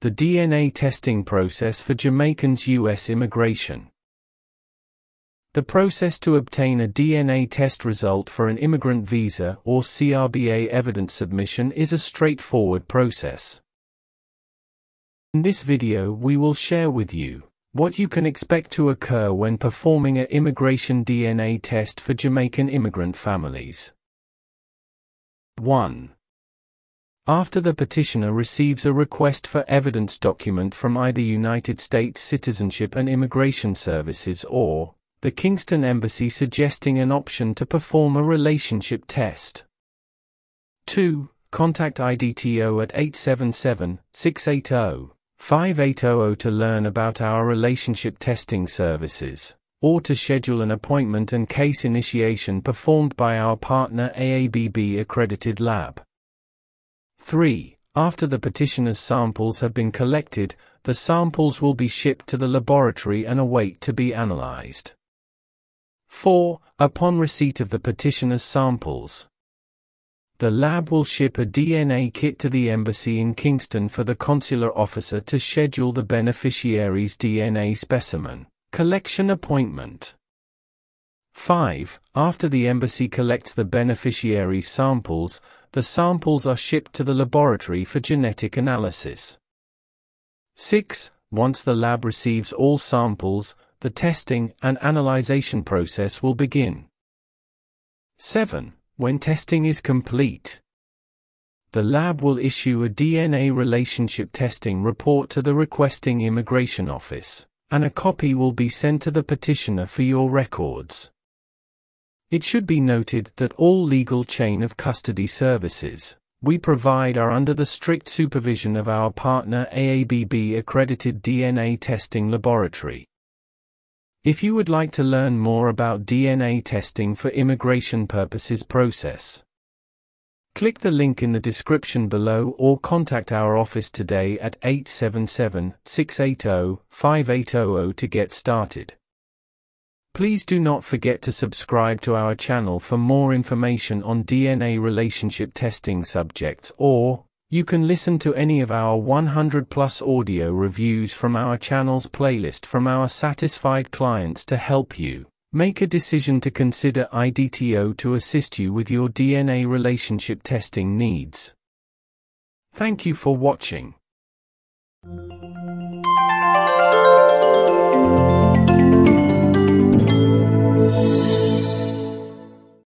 the DNA testing process for Jamaicans' U.S. immigration. The process to obtain a DNA test result for an immigrant visa or CRBA evidence submission is a straightforward process. In this video we will share with you what you can expect to occur when performing an immigration DNA test for Jamaican immigrant families. 1. After the petitioner receives a request for evidence document from either United States Citizenship and Immigration Services or the Kingston Embassy suggesting an option to perform a relationship test. 2. Contact IDTO at 877 680 5800 to learn about our relationship testing services, or to schedule an appointment and case initiation performed by our partner AABB accredited lab. 3. After the petitioner's samples have been collected, the samples will be shipped to the laboratory and await to be analyzed. 4. Upon receipt of the petitioner's samples, the lab will ship a DNA kit to the embassy in Kingston for the consular officer to schedule the beneficiary's DNA specimen collection appointment. 5. After the embassy collects the beneficiary's samples, the samples are shipped to the laboratory for genetic analysis. 6. Once the lab receives all samples, the testing and analyzation process will begin. 7. When testing is complete, the lab will issue a DNA relationship testing report to the requesting immigration office, and a copy will be sent to the petitioner for your records. It should be noted that all legal chain of custody services we provide are under the strict supervision of our partner AABB accredited DNA testing laboratory. If you would like to learn more about DNA testing for immigration purposes process, click the link in the description below or contact our office today at 877 680 5800 to get started. Please do not forget to subscribe to our channel for more information on DNA relationship testing subjects or, you can listen to any of our 100 plus audio reviews from our channel's playlist from our satisfied clients to help you make a decision to consider IDTO to assist you with your DNA relationship testing needs. Thank you for watching.